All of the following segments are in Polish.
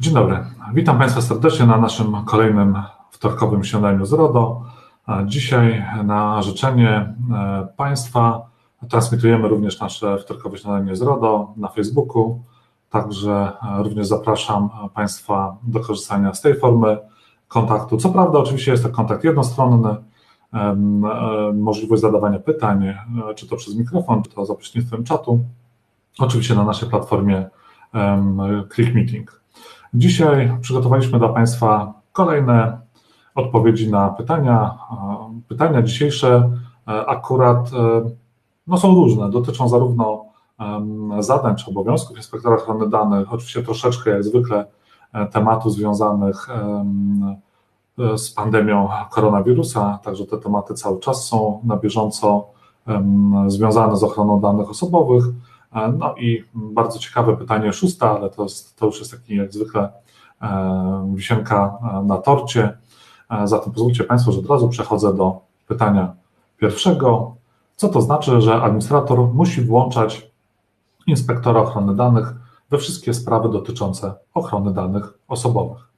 Dzień dobry. Witam Państwa serdecznie na naszym kolejnym wtorkowym śniadaniu z RODO. Dzisiaj na życzenie e, Państwa transmitujemy również nasze wtorkowe śniadanie z RODO na Facebooku, także e, również zapraszam Państwa do korzystania z tej formy kontaktu. Co prawda oczywiście jest to kontakt jednostronny, e, możliwość zadawania pytań, czy to przez mikrofon, czy to za pośrednictwem czatu, oczywiście na naszej platformie Click Meeting. Dzisiaj przygotowaliśmy dla Państwa kolejne odpowiedzi na pytania. Pytania dzisiejsze e, akurat e, no, są różne, dotyczą zarówno zadań czy obowiązków inspektora ochrony danych, oczywiście troszeczkę jak zwykle e, tematów związanych z pandemią koronawirusa, także te tematy cały czas są na bieżąco związane z ochroną danych osobowych. No i bardzo ciekawe pytanie szóste, ale to, to już jest taki jak zwykle wisienka na torcie. Zatem pozwólcie Państwo, że od razu przechodzę do pytania pierwszego. Co to znaczy, że administrator musi włączać inspektora ochrony danych we wszystkie sprawy dotyczące ochrony danych osobowych?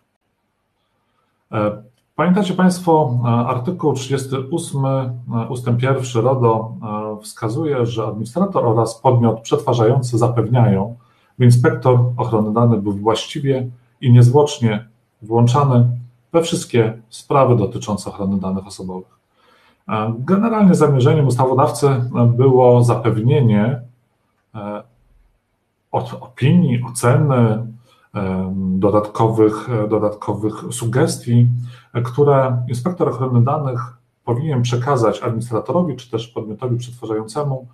E, pamiętacie Państwo, e, artykuł 38 e, ustęp 1 RODO wskazuje, że administrator oraz podmiot przetwarzający zapewniają, by inspektor ochrony danych był właściwie i niezwłocznie włączany we wszystkie sprawy dotyczące ochrony danych osobowych. Generalnie zamierzeniem ustawodawcy było zapewnienie e, opinii, oceny, e, dodatkowych, dodatkowych sugestii, które inspektor ochrony danych powinien przekazać administratorowi czy też podmiotowi przetwarzającemu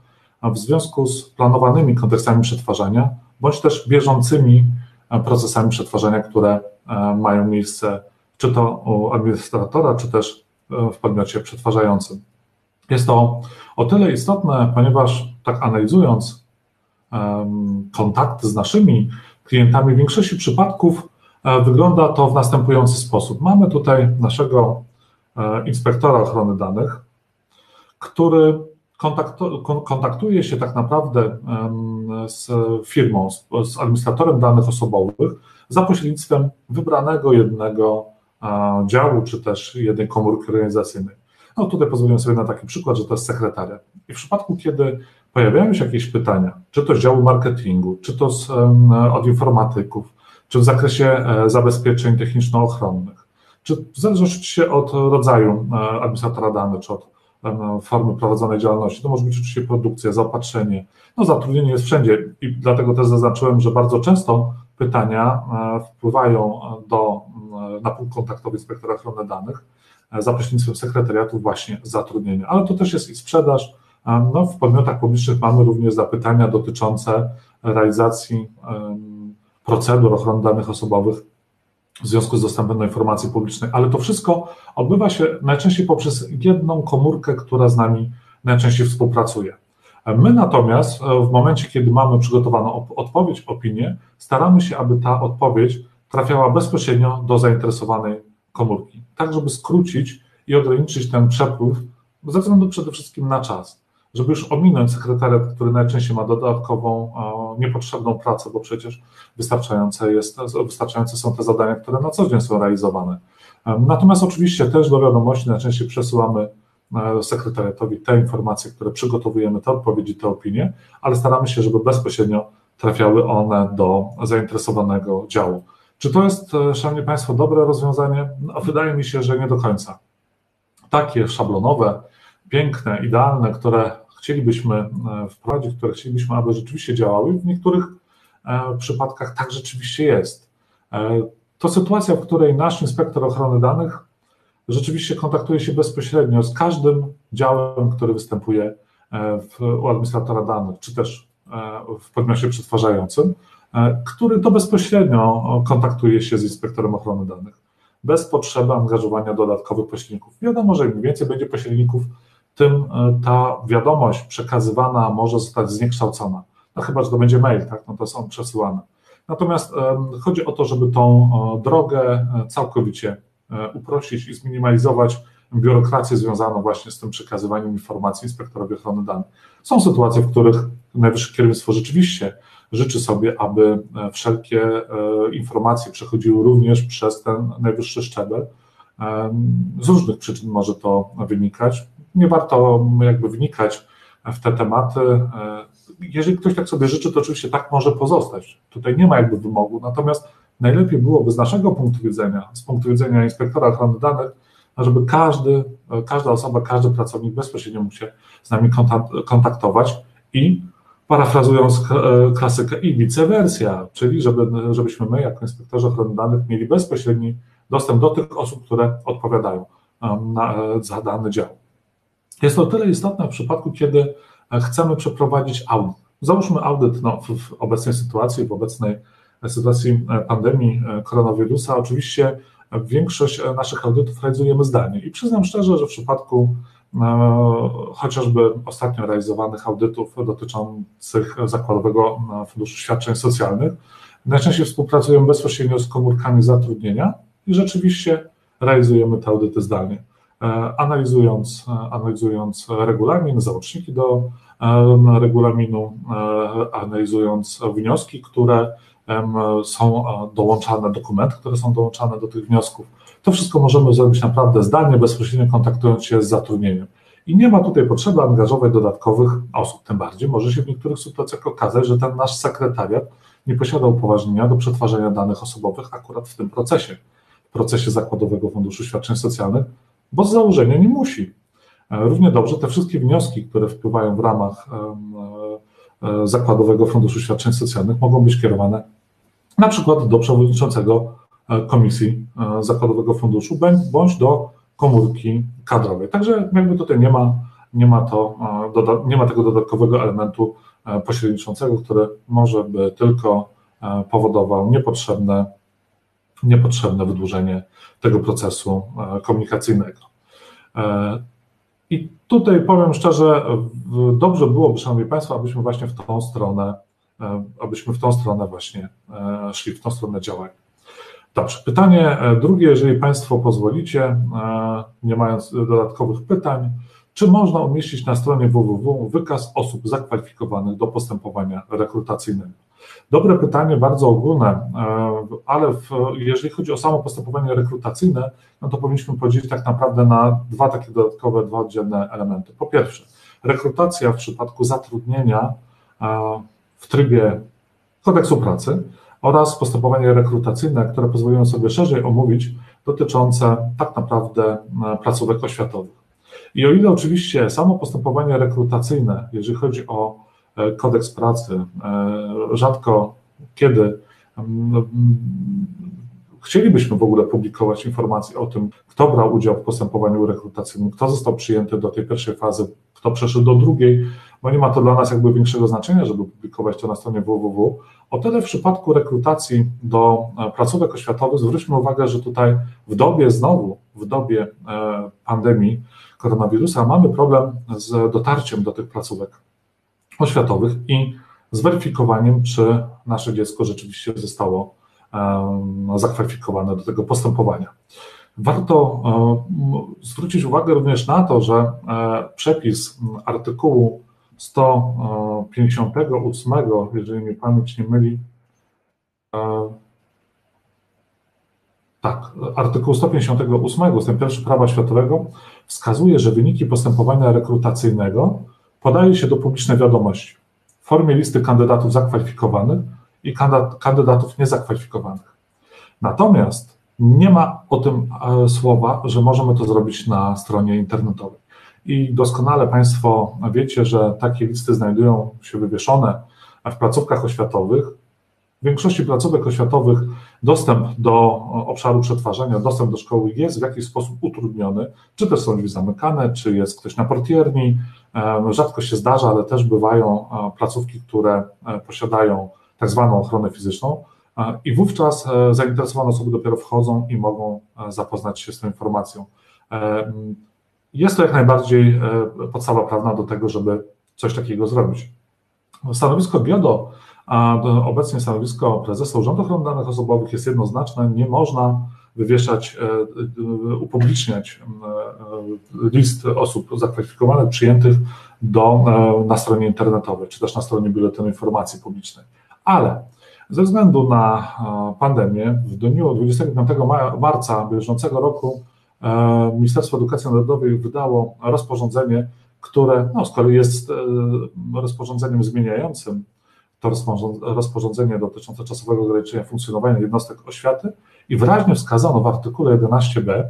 w związku z planowanymi kontekstami przetwarzania bądź też bieżącymi procesami przetwarzania, które e, mają miejsce czy to u administratora, czy też e, w podmiocie przetwarzającym. Jest to o tyle istotne, ponieważ tak analizując kontakty z naszymi klientami, w większości przypadków e, wygląda to w następujący sposób. Mamy tutaj naszego inspektora ochrony danych, który kontaktuje się tak naprawdę z firmą, z administratorem danych osobowych za pośrednictwem wybranego jednego działu, czy też jednej komórki organizacyjnej. No tutaj pozwolę sobie na taki przykład, że to jest sekretariat. I w przypadku, kiedy pojawiają się jakieś pytania, czy to z działu marketingu, czy to z, od informatyków, czy w zakresie e, zabezpieczeń techniczno-ochronnych, czy w zależności od rodzaju e, administratora danych, czy od formy prowadzonej działalności. To może być oczywiście produkcja, zaopatrzenie. No zatrudnienie jest wszędzie i dlatego też zaznaczyłem, że bardzo często pytania e, wpływają do, e, na punkt kontaktowy inspektora ochrony danych e, za pośrednictwem sekretariatu właśnie zatrudnienia. Ale to też jest i sprzedaż. No, w podmiotach publicznych mamy również zapytania dotyczące realizacji procedur ochrony danych osobowych w związku z dostępem do informacji publicznej, ale to wszystko odbywa się najczęściej poprzez jedną komórkę, która z nami najczęściej współpracuje. My natomiast w momencie, kiedy mamy przygotowaną odpowiedź, opinię, staramy się, aby ta odpowiedź trafiała bezpośrednio do zainteresowanej komórki, tak żeby skrócić i ograniczyć ten przepływ ze względu przede wszystkim na czas żeby już ominąć sekretariat, który najczęściej ma dodatkową, niepotrzebną pracę, bo przecież wystarczające, jest, wystarczające są te zadania, które na co dzień są realizowane. Natomiast oczywiście też do wiadomości najczęściej przesyłamy e, sekretariatowi te informacje, które przygotowujemy, te odpowiedzi, te opinie, ale staramy się, żeby bezpośrednio trafiały one do zainteresowanego działu. Czy to jest, e, Szanowni Państwo, dobre rozwiązanie? No, wydaje mi się, że nie do końca. Takie szablonowe, piękne, idealne, które chcielibyśmy e, wprowadzić, które chcielibyśmy, aby rzeczywiście działały, w niektórych e, przypadkach tak rzeczywiście jest. E, to sytuacja, w której nasz inspektor ochrony danych rzeczywiście kontaktuje się bezpośrednio z każdym działem, który występuje w, u administratora danych, czy też w podmiocie przetwarzającym, który to bezpośrednio kontaktuje się z inspektorem ochrony danych, bez potrzeby angażowania dodatkowych pośredników. Wiadomo, że im więcej będzie pośredników, tym e, ta wiadomość przekazywana może zostać zniekształcona. No chyba, że to będzie mail, tak, no to są przesyłane. Natomiast chodzi o to, żeby tą drogę e, całkowicie e, uprościć i zminimalizować biurokrację związaną właśnie z tym przekazywaniem informacji inspektorowi ochrony danych. Są sytuacje, w których najwyższe kierownictwo rzeczywiście życzy sobie, aby wszelkie informacje przechodziły również przez ten najwyższy szczebel. Z różnych przyczyn może to wynikać. Nie warto jakby wnikać w te tematy. Jeżeli ktoś tak sobie życzy, to oczywiście tak może pozostać. Tutaj nie ma jakby wymogu, natomiast najlepiej byłoby z naszego punktu widzenia, z punktu widzenia inspektora ochrony danych, żeby każdy, każda osoba, każdy pracownik bezpośrednio mógł się z nami kontaktować i parafrazując klasykę i vice versa, czyli żeby, żebyśmy my jako inspektorzy ochrony danych mieli bezpośredni dostęp do tych osób, które odpowiadają na, za dany dział. Jest to o tyle istotne w przypadku, kiedy chcemy przeprowadzić audyt. Załóżmy audyt no, w obecnej sytuacji, w obecnej sytuacji pandemii koronawirusa. Oczywiście większość naszych audytów realizujemy zdalnie i przyznam szczerze, że w przypadku chociażby ostatnio realizowanych audytów dotyczących Zakładowego Funduszu Świadczeń Socjalnych, najczęściej współpracujemy bezpośrednio z komórkami zatrudnienia i rzeczywiście realizujemy te audyty zdalnie. Analizując, analizując regulamin, załączniki do regulaminu, analizując wnioski, które są dołączane, dokumenty, które są dołączane do tych wniosków. To wszystko możemy zrobić naprawdę zdalnie, bezpośrednio kontaktując się z zatrudnieniem. I nie ma tutaj potrzeby angażować dodatkowych osób, tym bardziej może się w niektórych sytuacjach okazać, że ten nasz sekretariat nie posiada upoważnienia do przetwarzania danych osobowych akurat w tym procesie, w procesie Zakładowego Funduszu Świadczeń Socjalnych, bo z założenia nie musi. Równie dobrze te wszystkie wnioski, które wpływają w ramach Zakładowego Funduszu Świadczeń Socjalnych mogą być kierowane na przykład do przewodniczącego Komisji Zakładowego Funduszu bądź do komórki kadrowej. Także jakby tutaj nie ma, nie ma, to, nie ma tego dodatkowego elementu pośredniczącego, który może by tylko powodował niepotrzebne, niepotrzebne wydłużenie tego procesu komunikacyjnego. I tutaj powiem szczerze, dobrze byłoby, Szanowni Państwo, abyśmy właśnie w tą stronę, abyśmy w tą stronę właśnie szli, w tą stronę działali. Dobrze, pytanie drugie, jeżeli Państwo pozwolicie, nie mając dodatkowych pytań, czy można umieścić na stronie www wykaz osób zakwalifikowanych do postępowania rekrutacyjnego? Dobre pytanie, bardzo ogólne, ale w, jeżeli chodzi o samo postępowanie rekrutacyjne, no to powinniśmy podzielić tak naprawdę na dwa takie dodatkowe, dwa oddzielne elementy. Po pierwsze, rekrutacja w przypadku zatrudnienia w trybie kodeksu pracy oraz postępowanie rekrutacyjne, które pozwolią sobie szerzej omówić, dotyczące tak naprawdę placówek oświatowych. I o ile oczywiście samo postępowanie rekrutacyjne, jeżeli chodzi o kodeks pracy, rzadko kiedy chcielibyśmy w ogóle publikować informacje o tym, kto brał udział w postępowaniu rekrutacyjnym, kto został przyjęty do tej pierwszej fazy, kto przeszedł do drugiej, bo nie ma to dla nas jakby większego znaczenia, żeby publikować to na stronie www. O tyle w przypadku rekrutacji do placówek oświatowych zwróćmy uwagę, że tutaj w dobie znowu, w dobie pandemii koronawirusa mamy problem z dotarciem do tych placówek oświatowych i zweryfikowaniem, czy nasze dziecko rzeczywiście zostało zakwalifikowane do tego postępowania. Warto zwrócić uwagę również na to, że przepis artykułu 158, jeżeli mnie pamięć nie myli, tak, artykuł 158 ust. 1 prawa światowego wskazuje, że wyniki postępowania rekrutacyjnego podaje się do publicznej wiadomości w formie listy kandydatów zakwalifikowanych i kandydatów niezakwalifikowanych. Natomiast nie ma o tym słowa, że możemy to zrobić na stronie internetowej. I doskonale Państwo wiecie, że takie listy znajdują się wywieszone w placówkach oświatowych. W większości placówek oświatowych dostęp do obszaru przetwarzania, dostęp do szkoły jest w jakiś sposób utrudniony, czy też są drzwi zamykane, czy jest ktoś na portierni. Rzadko się zdarza, ale też bywają placówki, które posiadają tak zwaną ochronę fizyczną i wówczas zainteresowane osoby dopiero wchodzą i mogą zapoznać się z tą informacją. Jest to jak najbardziej podstawa prawna do tego, żeby coś takiego zrobić. Stanowisko GIODO, a obecnie stanowisko prezesa Urzędu Ochrony Danych Osobowych jest jednoznaczne, nie można wywieszać, upubliczniać list osób zakwalifikowanych, przyjętych do, na stronie internetowej, czy też na stronie Biuletynu Informacji Publicznej. Ale ze względu na pandemię w dniu 25 marca bieżącego roku Ministerstwo Edukacji Narodowej wydało rozporządzenie, które no, z kolei jest rozporządzeniem zmieniającym to rozporządzenie dotyczące czasowego ograniczenia funkcjonowania jednostek oświaty i wyraźnie wskazano w artykule 11b,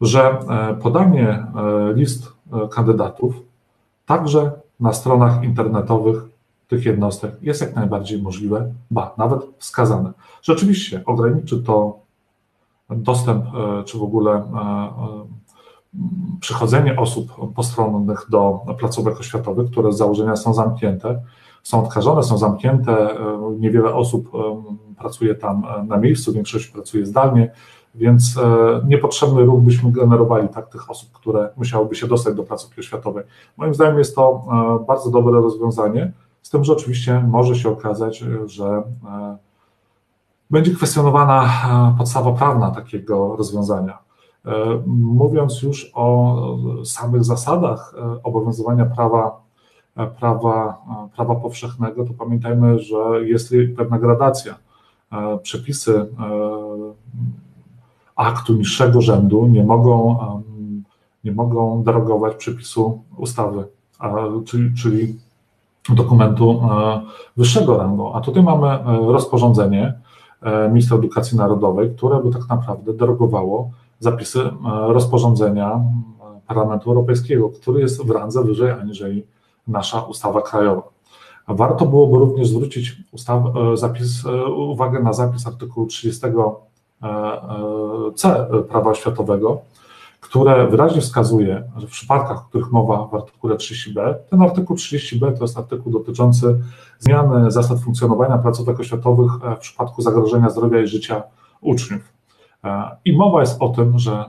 że e, podanie e, list e, kandydatów także na stronach internetowych tych jednostek jest jak najbardziej możliwe, ba, nawet wskazane. Rzeczywiście ograniczy to dostęp, czy w ogóle przychodzenie osób postronnych do placówek oświatowych, które z założenia są zamknięte, są odkażone, są zamknięte, e, niewiele osób e, pracuje tam e, na miejscu, większość pracuje zdalnie, więc niepotrzebny ruch byśmy generowali tak tych osób, które musiałyby się dostać do placówki oświatowej. Moim zdaniem jest to bardzo dobre rozwiązanie, z tym, że oczywiście może się okazać, że będzie kwestionowana podstawa prawna takiego rozwiązania. Mówiąc już o samych zasadach obowiązywania prawa prawa, prawa powszechnego, to pamiętajmy, że jest pewna gradacja. E, przepisy e, aktu niższego rzędu nie mogą, nie mogą derogować przepisu ustawy, czyli, czyli dokumentu e, wyższego rangu. A tutaj mamy rozporządzenie ministra edukacji narodowej, które by tak naprawdę derogowało zapisy rozporządzenia Parlamentu Europejskiego, który jest w randze wyżej aniżeli nasza ustawa krajowa. Warto byłoby również zwrócić ustaw, e, zapis, e, uwagę na zapis artykułu 30c e, prawa oświatowego, które wyraźnie wskazuje, że w przypadkach, o których mowa w artykule 30b, ten artykuł 30b to jest artykuł dotyczący zmiany zasad funkcjonowania placówek oświatowych w przypadku zagrożenia zdrowia i życia uczniów. I mowa jest o tym, że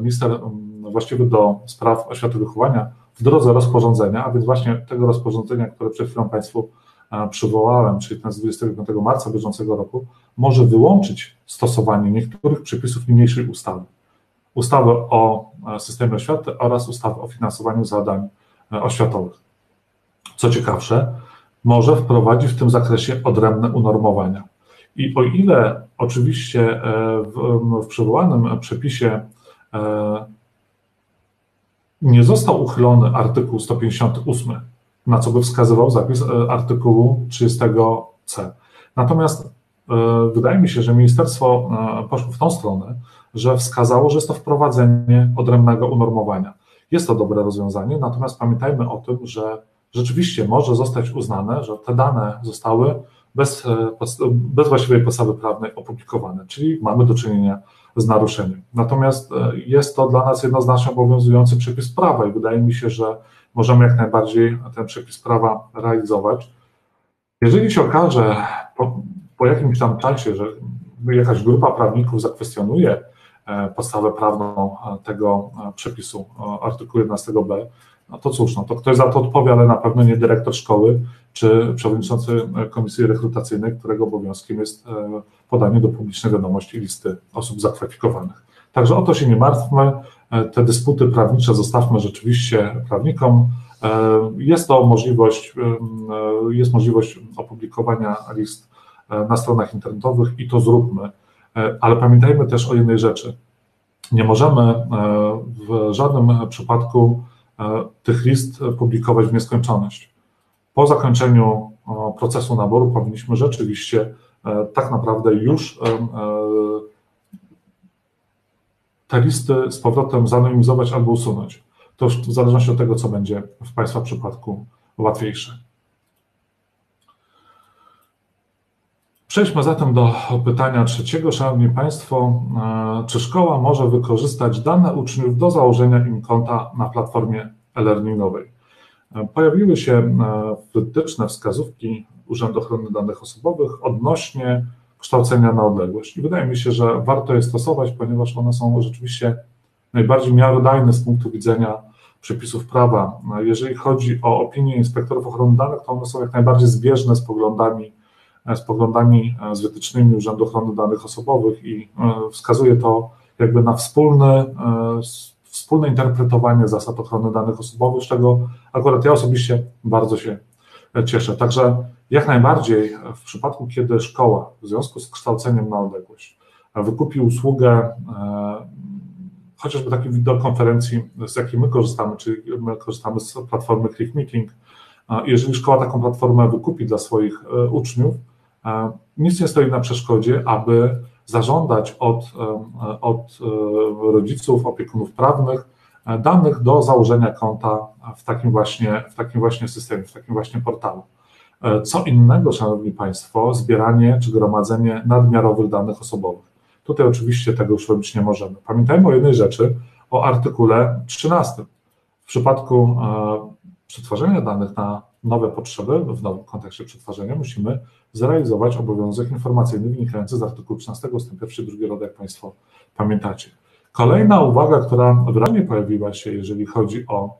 minister właściwy do spraw oświaty wychowania w drodze rozporządzenia, a więc właśnie tego rozporządzenia, które przed chwilą Państwu e, przywołałem, czyli ten z 25 marca bieżącego roku, może wyłączyć stosowanie niektórych przepisów niniejszej ustawy. Ustawy o e, systemie oświaty oraz ustawy o finansowaniu zadań e, oświatowych. Co ciekawsze, może wprowadzić w tym zakresie odrębne unormowania. I o ile oczywiście w, w przywołanym przepisie nie został uchylony artykuł 158, na co by wskazywał zapis e, artykułu 30c. Natomiast e, wydaje mi się, że ministerstwo e, poszło w tą stronę, że wskazało, że jest to wprowadzenie odrębnego unormowania. Jest to dobre rozwiązanie, natomiast pamiętajmy o tym, że rzeczywiście może zostać uznane, że te dane zostały bez, bez właściwej podstawy prawnej opublikowane, czyli mamy do czynienia z naruszeniem. Natomiast e, jest to dla nas jednoznacznie obowiązujący przepis prawa i wydaje mi się, że możemy jak najbardziej ten przepis prawa realizować. Jeżeli się okaże po, po jakimś tam czasie, że jakaś grupa prawników zakwestionuje e, podstawę prawną e, tego przepisu artykułu 11b, no to cóż, no to ktoś za to odpowie, ale na pewno nie dyrektor szkoły czy przewodniczący komisji rekrutacyjnej, którego obowiązkiem jest e, podanie do publicznej wiadomości listy osób zakwalifikowanych. Także o to się nie martwmy. E, te dysputy prawnicze zostawmy rzeczywiście prawnikom. E, jest to możliwość, jest możliwość opublikowania list na stronach internetowych i to zróbmy. Ale pamiętajmy też o jednej rzeczy. Nie możemy w żadnym przypadku tych list publikować w nieskończoność. Po zakończeniu e, procesu naboru powinniśmy rzeczywiście e, tak naprawdę już te listy z powrotem zanonimizować albo usunąć. To już w zależności od tego, co będzie w Państwa przypadku łatwiejsze. Przejdźmy zatem do pytania trzeciego. Szanowni Państwo, e, czy szkoła może wykorzystać dane uczniów do założenia im konta na platformie e-learningowej? E, pojawiły się e, wytyczne wskazówki Urzędu Ochrony Danych Osobowych odnośnie kształcenia na odległość. I wydaje mi się, że warto je stosować, ponieważ one są rzeczywiście najbardziej miarodajne z punktu widzenia przepisów prawa. Jeżeli chodzi o opinie inspektorów ochrony danych, to one są jak najbardziej zbieżne z poglądami z poglądami, z wytycznymi Urzędu Ochrony Danych Osobowych i wskazuje to jakby na wspólny, wspólne interpretowanie zasad ochrony danych osobowych, z czego akurat ja osobiście bardzo się cieszę. Także jak najbardziej w przypadku, kiedy szkoła w związku z kształceniem na odległość wykupi usługę chociażby takiej wideokonferencji, z jakiej my korzystamy, czyli my korzystamy z platformy Click Meeting. Jeżeli szkoła taką platformę wykupi dla swoich e, uczniów, e, nic nie stoi na przeszkodzie, aby zażądać od, e, od rodziców, opiekunów prawnych danych do założenia konta w takim właśnie, w takim właśnie systemie, w takim właśnie portalu. Co innego, Szanowni Państwo, zbieranie czy gromadzenie nadmiarowych danych osobowych. Tutaj oczywiście tego już robić nie możemy. Pamiętajmy o jednej rzeczy, o artykule 13. W przypadku e, przetwarzania danych na nowe potrzeby, w nowym kontekście przetwarzania, musimy zrealizować obowiązek informacyjny wynikający z artykułu 13 ust. 1 2 RODO, jak Państwo pamiętacie. Kolejna uwaga, która wyraźnie pojawiła się, jeżeli chodzi o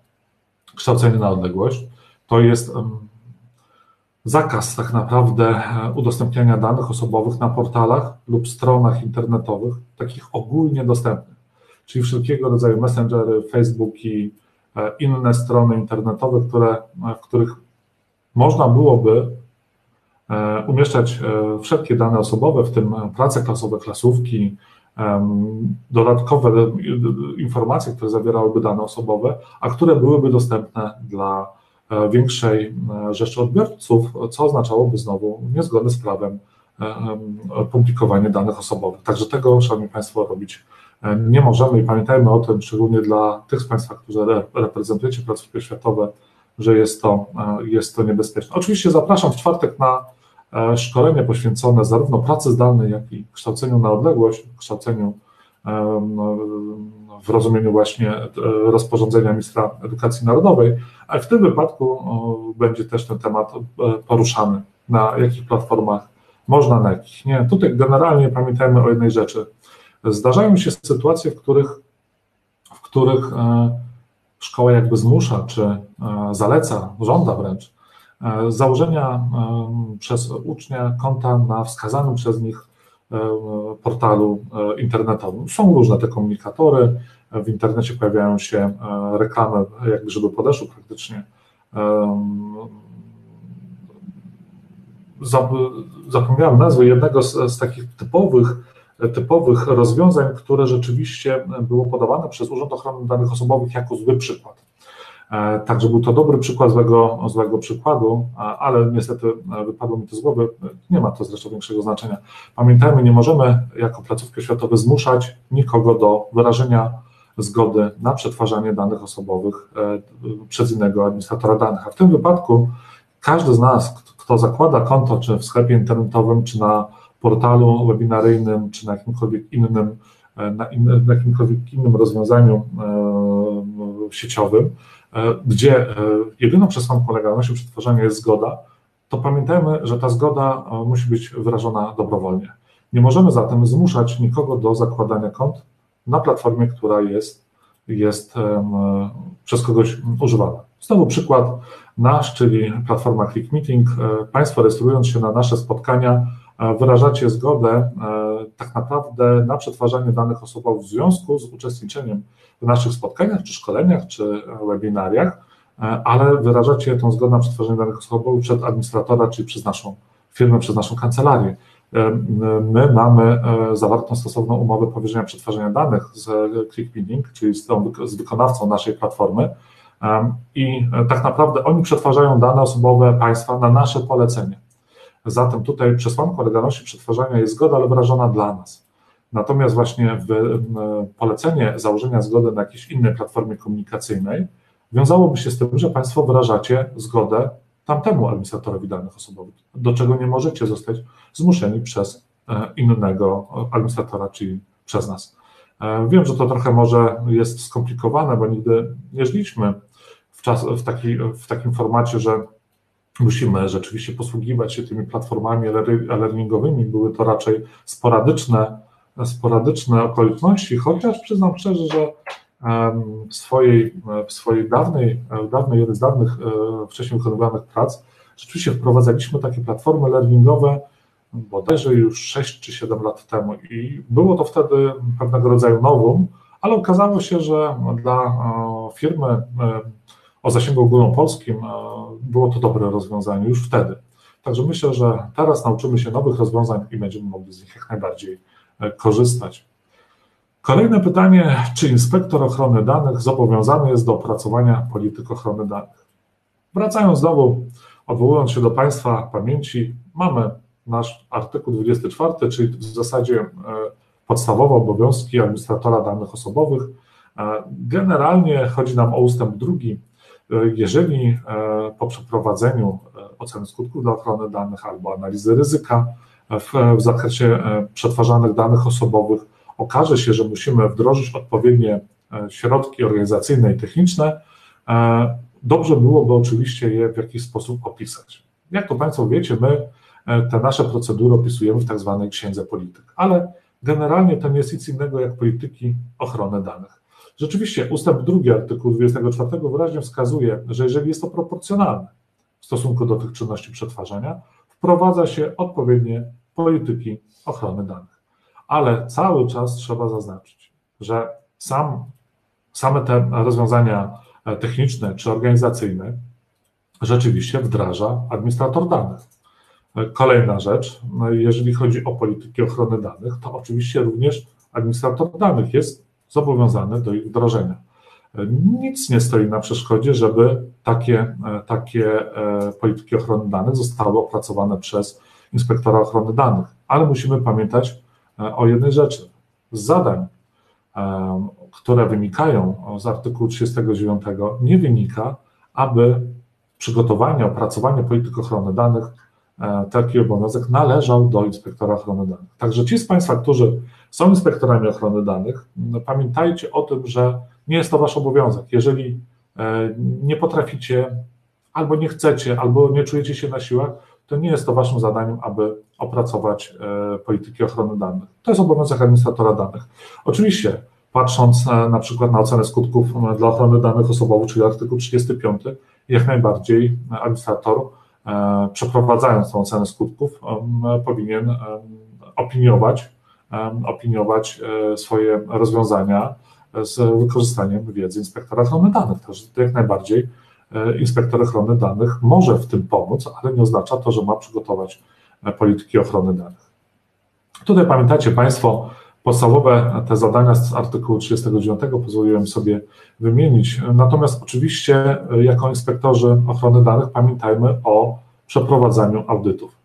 kształcenie na odległość, to jest zakaz tak naprawdę e, udostępniania danych osobowych na portalach lub stronach internetowych, takich ogólnie dostępnych, czyli wszelkiego rodzaju messengery, Facebooki, e, inne strony internetowe, które, e, w których można byłoby umieszczać wszelkie dane osobowe, w tym prace klasowe, klasówki, dodatkowe informacje, które zawierałyby dane osobowe, a które byłyby dostępne dla E, większej e, rzeszy odbiorców, co oznaczałoby znowu niezgodne z prawem e, publikowanie danych osobowych. Także tego, Szanowni Państwo, robić nie możemy i pamiętajmy o tym, szczególnie dla tych z Państwa, którzy reprezentujecie placówki światowe, że jest to, jest to niebezpieczne. Oczywiście zapraszam w czwartek na szkolenie poświęcone zarówno pracy zdalnej, jak i kształceniu na odległość, kształceniu w rozumieniu właśnie e, rozporządzenia ministra edukacji narodowej, ale w tym wypadku będzie też ten temat e, poruszany, na jakich platformach można, na jakich nie. Tutaj generalnie pamiętajmy o jednej rzeczy. Zdarzają się sytuacje, w których, w których e, szkoła jakby zmusza, czy zaleca, żąda wręcz założenia przez ucznia konta na wskazanym przez nich portalu internetowym. Są różne te komunikatory, w internecie pojawiają się e, reklamy, jakby żeby podeszły praktycznie. Zapomniałem nazwy jednego z, z takich typowych, typowych rozwiązań, które rzeczywiście było podawane przez Urząd Ochrony Danych Osobowych jako zły przykład. E, także był to dobry przykład złego, złego przykładu, ale niestety e, wypadło mi to z głowy. Nie ma to zresztą większego znaczenia. Pamiętajmy, nie możemy jako placówki oświatowe zmuszać nikogo do wyrażenia zgody na przetwarzanie danych osobowych e, przez innego administratora danych. A w tym wypadku każdy z nas, kto zakłada konto, czy w sklepie internetowym, czy na portalu webinaryjnym, czy na jakimkolwiek innym, e, na, na jakimkolwiek innym rozwiązaniu e, sieciowym, gdzie jedyną przesłanką legalności przetwarzania jest zgoda, to pamiętajmy, że ta zgoda musi być wyrażona dobrowolnie. Nie możemy zatem zmuszać nikogo do zakładania kont na platformie, która jest, jest przez kogoś używana. Znowu przykład nasz, czyli platforma Click Meeting. E, państwo rejestrując się na nasze spotkania, e, wyrażacie zgodę e, tak naprawdę na przetwarzanie danych osobowych w związku z uczestniczeniem w naszych spotkaniach, czy szkoleniach, czy webinariach, ale wyrażacie tę zgodę na przetwarzanie danych osobowych przed administratora, czyli przez naszą firmę, przez naszą kancelarię. My mamy e, zawartą stosowną umowę powierzenia przetwarzania danych z ClickBinning, czyli z, tą, z wykonawcą naszej platformy i e, tak naprawdę oni przetwarzają dane osobowe państwa na nasze polecenie. Zatem tutaj przesłanką legalności przetwarzania jest zgoda, ale wyrażona dla nas. Natomiast właśnie polecenie założenia zgody na jakiejś innej platformie komunikacyjnej wiązałoby się z tym, że Państwo wyrażacie zgodę tamtemu administratorowi danych osobowych, do czego nie możecie zostać zmuszeni przez e, innego administratora, czyli przez nas. E, wiem, że to trochę może jest skomplikowane, bo nigdy nie żyliśmy w, czas, w, taki, w takim formacie, że musimy rzeczywiście posługiwać się tymi platformami e-learningowymi. Były to raczej sporadyczne, sporadyczne okoliczności, chociaż przyznam szczerze, że w swojej, w swojej dawnej, dawnej, jeden z dawnych e, wcześniej wykonywanych prac, rzeczywiście wprowadzaliśmy takie platformy learningowe bodajże już 6 czy 7 lat temu i było to wtedy pewnego rodzaju nowum, ale okazało się, że dla firmy o zasięgu ogólnopolskim było to dobre rozwiązanie już wtedy. Także myślę, że teraz nauczymy się nowych rozwiązań i będziemy mogli z nich jak najbardziej korzystać. Kolejne pytanie, czy inspektor ochrony danych zobowiązany jest do opracowania polityk ochrony danych? Wracając znowu, odwołując się do Państwa pamięci, mamy nasz artykuł 24, czyli w zasadzie e, podstawowe obowiązki administratora danych osobowych. E, generalnie chodzi nam o ustęp drugi. E, jeżeli po przeprowadzeniu oceny skutków dla ochrony danych albo analizy ryzyka w, w zakresie przetwarzanych danych osobowych okaże się, że musimy wdrożyć odpowiednie środki organizacyjne i techniczne, dobrze byłoby oczywiście je w jakiś sposób opisać. Jak to Państwo wiecie, my E, te nasze procedury opisujemy w tak zwanej księdze polityk, ale generalnie to nie jest nic innego jak polityki ochrony danych. Rzeczywiście ustęp drugi artykułu 24 wyraźnie wskazuje, że jeżeli jest to proporcjonalne w stosunku do tych czynności przetwarzania, wprowadza się odpowiednie polityki ochrony danych. Ale cały czas trzeba zaznaczyć, że sam, same te rozwiązania techniczne czy organizacyjne rzeczywiście wdraża administrator danych. Kolejna rzecz, no jeżeli chodzi o polityki ochrony danych, to oczywiście również administrator danych jest zobowiązany do ich wdrożenia. Nic nie stoi na przeszkodzie, żeby takie, takie e, polityki ochrony danych zostały opracowane przez inspektora ochrony danych, ale musimy pamiętać e, o jednej rzeczy. Z zadań, e, które wynikają z artykułu 39, nie wynika, aby przygotowanie, opracowanie polityk ochrony danych E, taki obowiązek należał do inspektora ochrony danych. Także ci z Państwa, którzy są inspektorami ochrony danych, no pamiętajcie o tym, że nie jest to Wasz obowiązek. Jeżeli e, nie potraficie, albo nie chcecie, albo nie czujecie się na siłach, to nie jest to Waszym zadaniem, aby opracować e, polityki ochrony danych. To jest obowiązek administratora danych. Oczywiście, patrząc na, przykład na ocenę skutków dla ochrony danych osobowych, czyli artykuł 35, jak najbardziej administrator E, przeprowadzając tą ocenę skutków, powinien opiniować, opiniować e, swoje rozwiązania z wykorzystaniem wiedzy inspektora ochrony danych. Także to jak najbardziej e, inspektor ochrony danych może w tym pomóc, ale nie oznacza to, że ma przygotować polityki ochrony danych. Tutaj pamiętacie Państwo, Podstawowe te zadania z artykułu 39 pozwoliłem sobie wymienić. Natomiast oczywiście jako inspektorzy ochrony danych pamiętajmy o przeprowadzaniu audytów.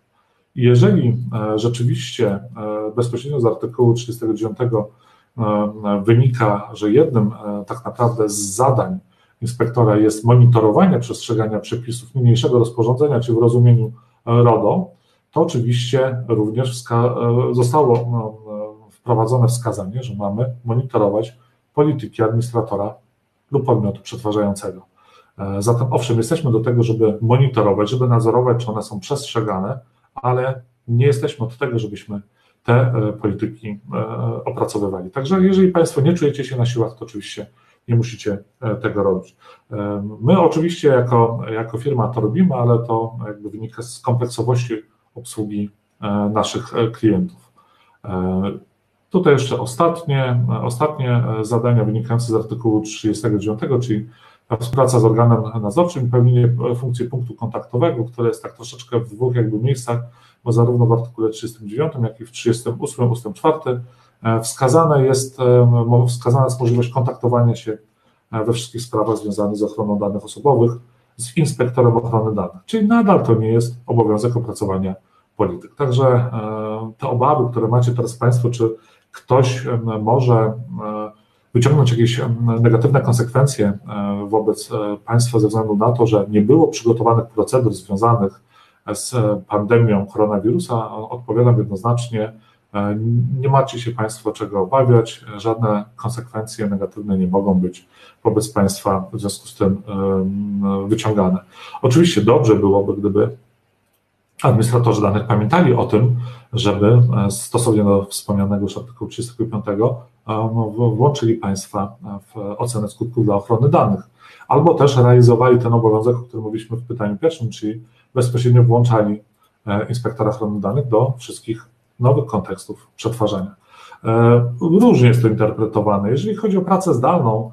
Jeżeli e, rzeczywiście e, bezpośrednio z artykułu 39 e, wynika, że jednym tak naprawdę z zadań inspektora jest monitorowanie przestrzegania przepisów niniejszego rozporządzenia, czy w rozumieniu RODO, to oczywiście również zostało no, wprowadzone wskazanie, że mamy monitorować polityki administratora lub podmiotu przetwarzającego. E, zatem owszem, jesteśmy do tego, żeby monitorować, żeby nadzorować, czy one są przestrzegane, ale nie jesteśmy od tego, żebyśmy te e, polityki e, opracowywali. Także jeżeli Państwo nie czujecie się na siłach, to oczywiście nie musicie tego robić. My oczywiście jako, jako firma to robimy, ale to jakby wynika z kompleksowości obsługi naszych klientów. Tutaj jeszcze ostatnie, ostatnie zadania wynikające z artykułu 39, czyli współpraca z organem nadzorczym, pełnienie funkcji punktu kontaktowego, które jest tak troszeczkę w dwóch jakby miejscach, bo zarówno w artykule 39, jak i w 38 ustęp 4 e, wskazane jest, e, wskazana jest możliwość kontaktowania się e, we wszystkich sprawach związanych z ochroną danych osobowych z inspektorem ochrony danych. Czyli nadal to nie jest obowiązek opracowania polityk. Także te obawy, które macie teraz Państwo, czy ktoś może wyciągnąć jakieś negatywne konsekwencje e, wobec e, państwa ze względu na to, że nie było przygotowanych procedur związanych z pandemią koronawirusa, odpowiadam jednoznacznie, e, nie macie się Państwo czego obawiać, żadne konsekwencje negatywne nie mogą być wobec Państwa w związku z tym wyciągane. Oczywiście dobrze byłoby, gdyby administratorzy danych pamiętali o tym, żeby stosownie do wspomnianego już artykułu 35 włączyli Państwa w ocenę skutków dla ochrony danych, albo też realizowali ten obowiązek, o którym mówiliśmy w pytaniu pierwszym, czyli bezpośrednio włączali inspektora ochrony danych do wszystkich nowych kontekstów przetwarzania. Różnie jest to interpretowane. Jeżeli chodzi o pracę zdalną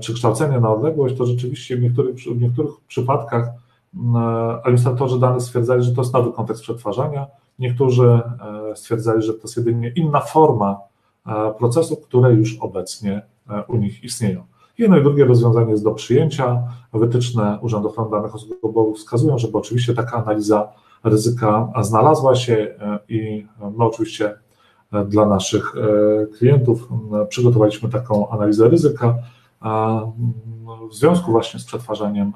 czy kształcenie na odległość, to rzeczywiście w niektórych, w niektórych przypadkach administratorzy danych stwierdzali, że to jest nowy kontekst przetwarzania. Niektórzy stwierdzali, że to jest jedynie inna forma procesów, które już obecnie u nich istnieją. Jedno i drugie rozwiązanie jest do przyjęcia. Wytyczne Urzędu Ochrony Danych Osobowych wskazują, żeby oczywiście taka analiza ryzyka znalazła się e, i my oczywiście e, dla naszych e, klientów przygotowaliśmy taką analizę ryzyka w związku właśnie z przetwarzaniem,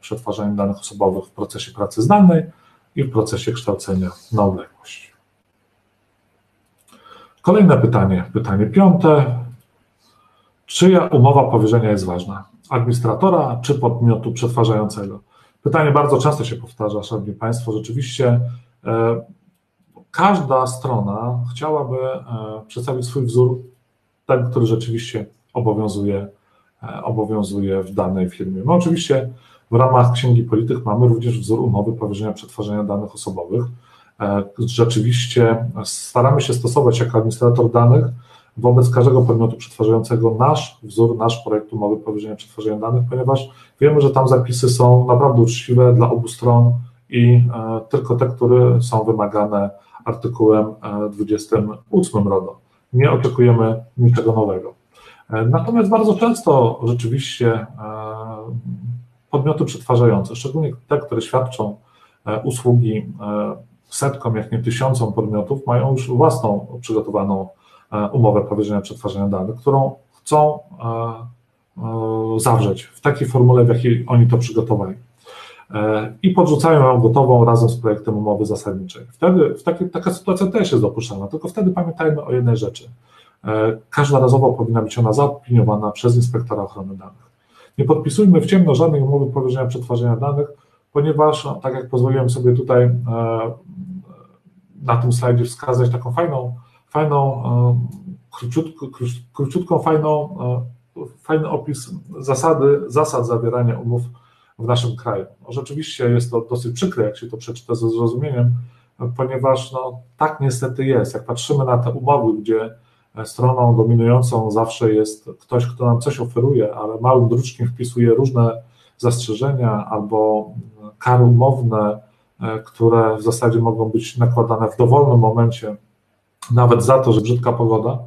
przetwarzaniem danych osobowych w procesie pracy zdalnej i w procesie kształcenia na odległość. Kolejne pytanie, pytanie piąte. Czyja umowa powierzenia jest ważna? Administratora czy podmiotu przetwarzającego? Pytanie bardzo często się powtarza, Szanowni Państwo. Rzeczywiście e, każda strona chciałaby e, przedstawić swój wzór, ten, który rzeczywiście obowiązuje, e, obowiązuje w danej firmie. My oczywiście w ramach Księgi Polityk mamy również wzór umowy powierzenia przetwarzania danych osobowych. Rzeczywiście staramy się stosować jako administrator danych wobec każdego podmiotu przetwarzającego nasz wzór, nasz projekt umowy powierzenia przetwarzania danych, ponieważ wiemy, że tam zapisy są naprawdę uczciwe dla obu stron i e, tylko te, które są wymagane artykułem 28 e, RODO. Nie oczekujemy niczego nowego. E, natomiast bardzo często rzeczywiście podmioty przetwarzające, szczególnie te, które świadczą usługi setkom, jak nie tysiącom podmiotów, mają już własną przygotowaną E, umowę powierzenia przetwarzania danych, którą chcą e, e, zawrzeć w takiej formule, w jakiej oni to przygotowali. I podrzucają ją gotową razem z projektem umowy zasadniczej. Wtedy w taki, taka sytuacja też jest dopuszczalna, tylko wtedy pamiętajmy o jednej rzeczy. Każdorazowo powinna być ona zaopiniowana przez inspektora ochrony danych. Nie podpisujmy w ciemno żadnej umowy powierzenia przetwarzania danych, ponieważ, no, tak jak pozwoliłem sobie tutaj na tym slajdzie wskazać taką fajną fajną, e, króciutko, króciutką, fajną, e, fajny opis zasady, zasad zawierania umów w naszym kraju. No, rzeczywiście jest to dosyć przykre, jak się to przeczyta ze zrozumieniem, ponieważ no, tak niestety jest. Jak patrzymy na te umowy, gdzie stroną dominującą zawsze jest ktoś, kto nam coś oferuje, ale małym druczkiem wpisuje różne zastrzeżenia albo kary umowne, e, które w zasadzie mogą być nakładane w dowolnym momencie nawet za to, że brzydka pogoda,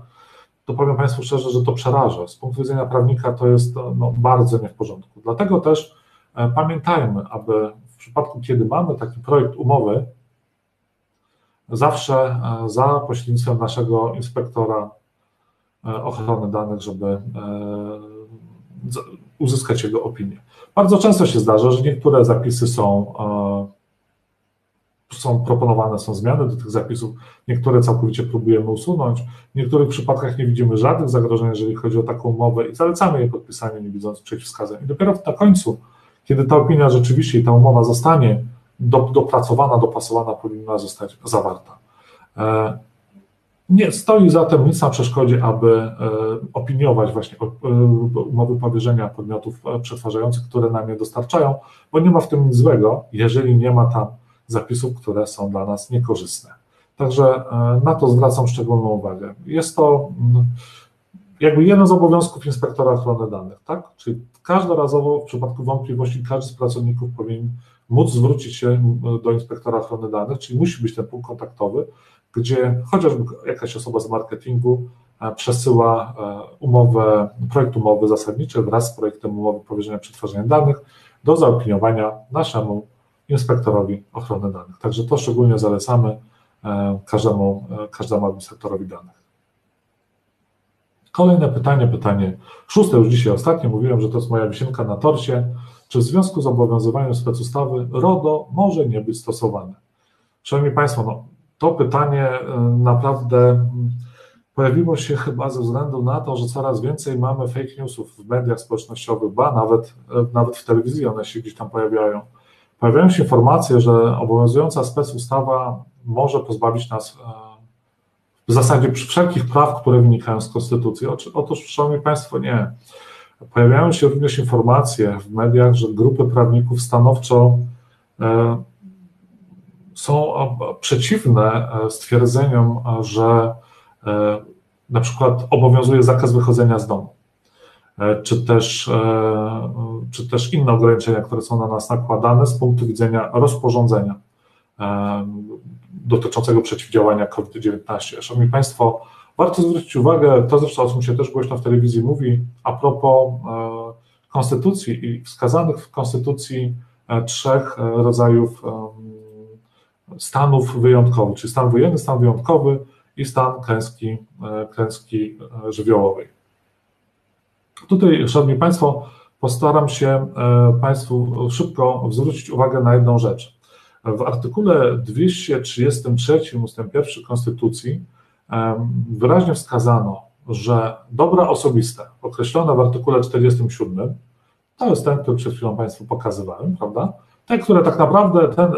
to powiem Państwu szczerze, że to przeraża. Z punktu widzenia prawnika to jest no, bardzo nie w porządku. Dlatego też e, pamiętajmy, aby w przypadku, kiedy mamy taki projekt umowy, zawsze e, za pośrednictwem naszego inspektora e, ochrony danych, żeby uzyskać jego opinię. Bardzo często się zdarza, że niektóre zapisy są są proponowane są zmiany do tych zapisów, niektóre całkowicie próbujemy usunąć, w niektórych przypadkach nie widzimy żadnych zagrożeń, jeżeli chodzi o taką umowę i zalecamy jej podpisanie, nie widząc przeciwwskazań. I dopiero na końcu, kiedy ta opinia rzeczywiście i ta umowa zostanie dopracowana, dopasowana, powinna zostać zawarta. E, nie stoi zatem nic na przeszkodzie, aby e, opiniować właśnie e, umowy powierzenia podmiotów przetwarzających, które nam je dostarczają, bo nie ma w tym nic złego, jeżeli nie ma tam zapisów, które są dla nas niekorzystne. Także na to zwracam szczególną uwagę. Jest to mm, jakby jeden z obowiązków inspektora ochrony danych, tak? Czyli każdorazowo w przypadku wątpliwości każdy z pracowników powinien móc zwrócić się do inspektora ochrony danych, czyli musi być ten punkt kontaktowy, gdzie chociażby jakaś osoba z marketingu e, przesyła e, umowę, projekt umowy zasadniczy wraz z projektem umowy powierzenia przetwarzania danych do zaopiniowania naszemu inspektorowi ochrony danych. Także to szczególnie zalecamy e, każdemu, każdemu administratorowi danych. Kolejne pytanie, pytanie szóste, już dzisiaj ostatnie, mówiłem, że to jest moja wisienka na torcie. Czy w związku z obowiązywaniem specustawy RODO może nie być stosowane? Szanowni Państwo, no, to pytanie e, naprawdę pojawiło się chyba ze względu na to, że coraz więcej mamy fake newsów w mediach społecznościowych, ba nawet, nawet w telewizji one się gdzieś tam pojawiają. Pojawiają się informacje, że obowiązująca specustawa może pozbawić nas e, w zasadzie wszelkich praw, które wynikają z Konstytucji. Otóż, Szanowni Państwo, nie. Pojawiają się również informacje w mediach, że grupy prawników stanowczo e, są przeciwne stwierdzeniom, że na przykład obowiązuje zakaz wychodzenia z domu, czy też, czy też inne ograniczenia, które są na nas nakładane z punktu widzenia rozporządzenia dotyczącego przeciwdziałania COVID-19. Szanowni Państwo, warto zwrócić uwagę, to zresztą o czym się też głośno w telewizji mówi, a propos konstytucji i wskazanych w konstytucji e, trzech e, rodzajów stanów wyjątkowych, czyli stan wojenny, stan wyjątkowy i stan klęski, e, klęski żywiołowej. Tutaj, Szanowni Państwo, postaram się Państwu szybko zwrócić uwagę na jedną rzecz. W artykule 233 ust. 1 Konstytucji wyraźnie wskazano, że dobra osobiste, określone w artykule 47, to jest ten, który przed chwilą Państwu pokazywałem, prawda? Te, które tak naprawdę, te,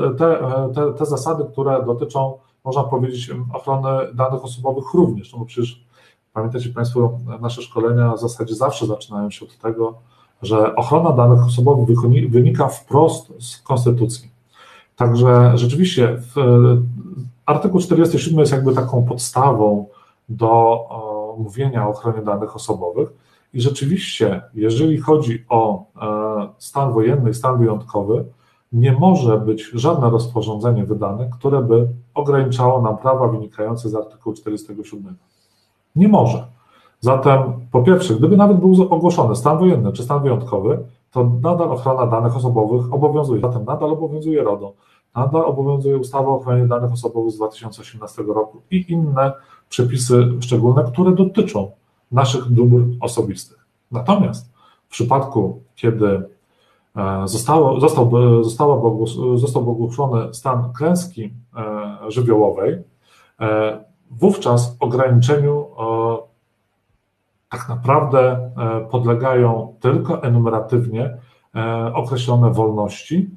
te, te zasady, które dotyczą, można powiedzieć, ochrony danych osobowych również, no bo przecież pamiętacie Państwo, nasze szkolenia w zasadzie zawsze zaczynają się od tego, że ochrona danych osobowych wynika wprost z Konstytucji. Także rzeczywiście w, artykuł 47 jest jakby taką podstawą do o, mówienia o ochronie danych osobowych. I rzeczywiście, jeżeli chodzi o e, stan wojenny i stan wyjątkowy, nie może być żadne rozporządzenie wydane, które by ograniczało nam prawa wynikające z artykułu 47. Nie może. Zatem, po pierwsze, gdyby nawet był ogłoszony stan wojenny czy stan wyjątkowy, to nadal ochrona danych osobowych obowiązuje. Zatem nadal obowiązuje RODO, nadal obowiązuje ustawa o ochronie danych osobowych z 2018 roku i inne przepisy szczególne, które dotyczą naszych dóbr osobistych. Natomiast w przypadku, kiedy e, zostało, został, została, został ogłoszony stan klęski e, żywiołowej, e, wówczas ograniczeniu tak naprawdę podlegają tylko enumeratywnie określone wolności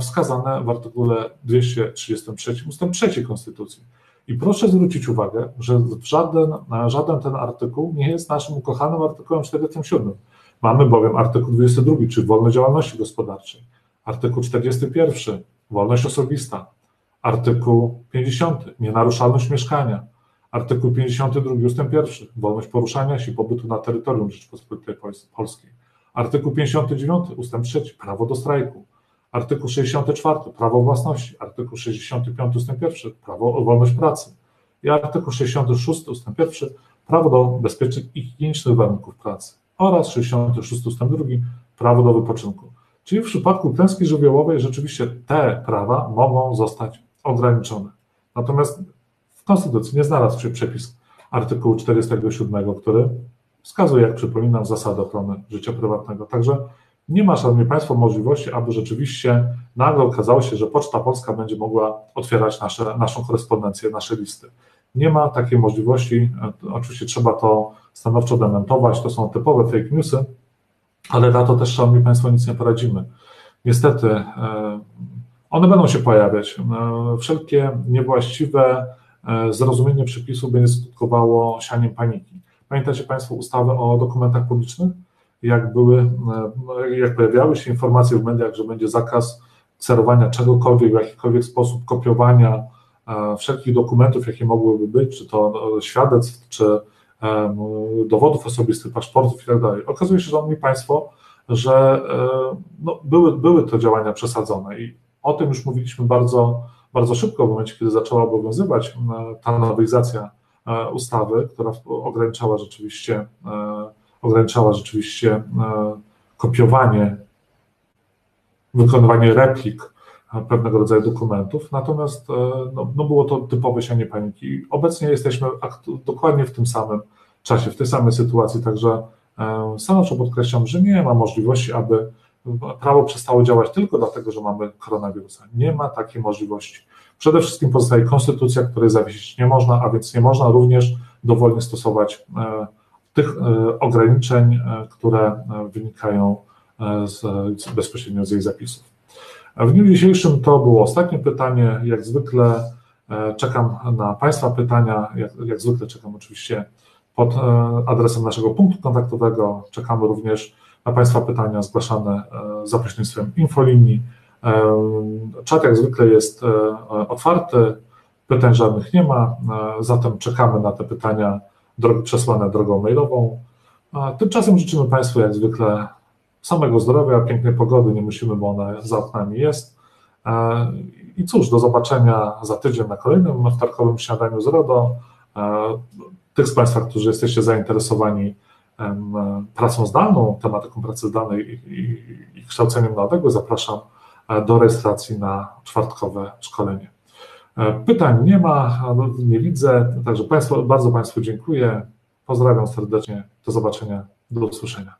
wskazane w artykule 233 ust. 3 Konstytucji. I proszę zwrócić uwagę, że żaden, żaden ten artykuł nie jest naszym ukochanym artykułem 47. Mamy bowiem artykuł 22, czyli wolność działalności gospodarczej, artykuł 41, wolność osobista, artykuł 50, nienaruszalność mieszkania, artykuł 52 ust. 1, wolność poruszania się i pobytu na terytorium Rzeczypospolitej Polskiej, artykuł 59 ust. 3, prawo do strajku, Artykuł 64 prawo własności, artykuł 65 ust. 1 prawo o wolność pracy i artykuł 66 ust. 1 prawo do bezpiecznych i higienicznych warunków pracy oraz 66 ust. 2 prawo do wypoczynku. Czyli w przypadku klęski żywiołowej rzeczywiście te prawa mogą zostać ograniczone. Natomiast w Konstytucji nie znalazł się przepis artykułu 47, który wskazuje, jak przypominam, zasady ochrony życia prywatnego. Także nie ma, Szanowni Państwo, możliwości, aby rzeczywiście nagle okazało się, że Poczta Polska będzie mogła otwierać nasze, naszą korespondencję, nasze listy. Nie ma takiej możliwości. Oczywiście trzeba to stanowczo dementować. To są typowe fake newsy, ale na to też, Szanowni Państwo, nic nie poradzimy. Niestety, e, one będą się pojawiać. E, wszelkie niewłaściwe e, zrozumienie przepisu będzie skutkowało sianiem paniki. Pamiętacie Państwo ustawę o dokumentach publicznych? Jak były, e, jak pojawiały się informacje w mediach, że będzie zakaz kserowania czegokolwiek, w jakikolwiek sposób kopiowania e, wszelkich dokumentów, jakie mogłyby być, czy to e, świadectw, czy dowodów osobistych, paszportów i tak. Okazuje się, Szanowni Państwo, że no, były, były to działania przesadzone i o tym już mówiliśmy bardzo, bardzo szybko, w momencie, kiedy zaczęła obowiązywać ta nowelizacja ustawy, która ograniczała rzeczywiście ograniczała rzeczywiście e, kopiowanie, wykonywanie replik e, pewnego rodzaju dokumentów, natomiast e, no, no było to typowe sianie paniki. Obecnie jesteśmy dokładnie w tym samym czasie, w tej samej sytuacji, także stanowczo podkreślam, że nie ma możliwości, aby prawo przestało działać tylko dlatego, że mamy koronawirusa. Nie ma takiej możliwości. Przede wszystkim pozostaje konstytucja, której zawiesić nie można, a więc nie można również dowolnie stosować tych e, ograniczeń, e, które e, wynikają z, bezpośrednio z jej zapisów. W dniu dzisiejszym to było ostatnie pytanie. Jak zwykle czekam na Państwa pytania. Jak, jak zwykle czekam oczywiście pod adresem naszego punktu kontaktowego. Czekamy również na Państwa pytania zgłaszane za pośrednictwem infolinii Czat jak zwykle jest otwarty, pytań żadnych nie ma, zatem czekamy na te pytania przesłane drogą mailową. Tymczasem życzymy Państwu jak zwykle samego zdrowia, pięknej pogody, nie musimy, bo ona za oknami jest. I cóż, do zobaczenia za tydzień na kolejnym wtorkowym śniadaniu z RODO. Tych z Państwa, którzy jesteście zainteresowani pracą zdalną, tematyką pracy zdalnej i, i, i kształceniem nowego, zapraszam do rejestracji na czwartkowe szkolenie. Pytań nie ma, nie widzę, także Państwu, bardzo Państwu dziękuję. Pozdrawiam serdecznie. Do zobaczenia, do usłyszenia.